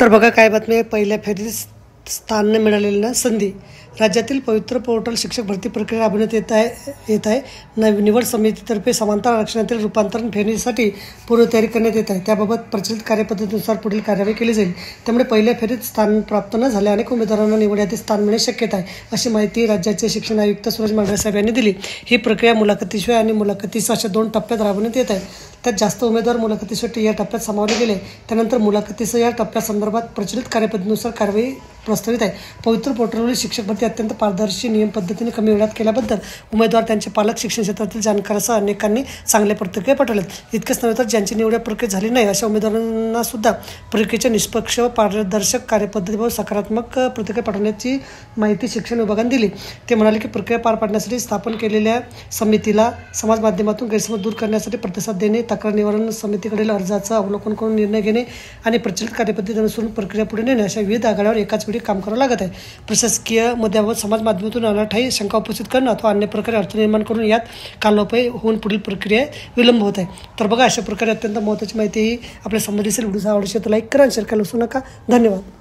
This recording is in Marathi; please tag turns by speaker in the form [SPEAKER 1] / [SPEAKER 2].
[SPEAKER 1] तर बघा काय बातमी आहे. पहिल्या फेरीत स्थान न मिळालेल्या संधी. राज्यातील पवित्र पोर्टल शिक्षक भरती प्रक्रिया राबवण्यात येत आहे. येत आहे. नव निवड समितीतर्फे समांतर आरक्षणातील रूपांतरण फेरीसाठी पूर्वतयारी करण्यात येत आहे. त्याबाबत प्रचलित कार्यपद्धतीनुसार पुढील कार्यवाही केली जाईल. त्यामुळे पहिल्या फेरीत स्थान प्राप्त न झाल्या अनेक उमेदवारांना निवड यादीत स्थान मिळणे शक्यता आहे अशी माहिती राज्याचे शिक्षण आयुक्त सुरज मांढरे साहेब यांनी दिली. ही प्रक्रिया मुलाखतीशिवाय आणि मुलाखतीस अशा दोन टप्प्यात राबवण्यात येत आहे. त्यात जास्त उमेदवार मुलाखतीसाठी या टप्प्यात सामावले गेले. त्यानंतर मुलाखतीसह या टप्प्यासंदर्भात प्रचलित कार्यपद्धतीनुसार कारवाई प्रस्तावित आहे. पवित्र पोर्टलवरील शिक्षक भरती अत्यंत पारदर्शी नियम पद्धतीने कमी वेळात केल्याबद्दल उमेदवार त्यांचे पालक शिक्षण क्षेत्रातील जाणकारासह अनेकांनी चांगल्या प्रतिक्रिया पाठवल्यात इतकेच नव्हे तर ज्यांची निवड या प्रक्रियेत झाली नाही अशा उमेदवारांना सुद्धा प्रक्रियेच्या निष्पक्ष व पारदर्शक कार्यपद्धतीबाबत सकारात्मक प्रतिक्रिया पाठवण्याची माहिती शिक्षण विभागाने दिली. ते म्हणाले की प्रक्रिया पार पाडण्यासाठी स्थापन केलेल्या समितीला समाज माध्यमातून गैरसमज दूर करण्यासाठी प्रतिसाद देणे तक्रार निवारण समितीकडील अर्जाचं अवलोकन करून निर्णय घेणे आणि प्रचलित कार्यपद्धती अनुसरून प्रक्रिया पुढे नेणे अशा विविध आघाड्यावर एकाच वेळी काम करावं लागत आहे. प्रशासकीय मुद्द्याबाबत समाज माध्यमातून अनाठाई शंका उपस्थित करणं अथवा अन्य प्रकारे अडचण निर्माण करून यात कालोपाय होऊन पुढील प्रक्रिया विलंब होत आहे. तर बघा अशा प्रकारे अत्यंत महत्त्वाची माहिती ही आपल्या संबंधित व्हिडिओ आवडू तर लाईक करा शेअर करायला विसरू नका. धन्यवाद.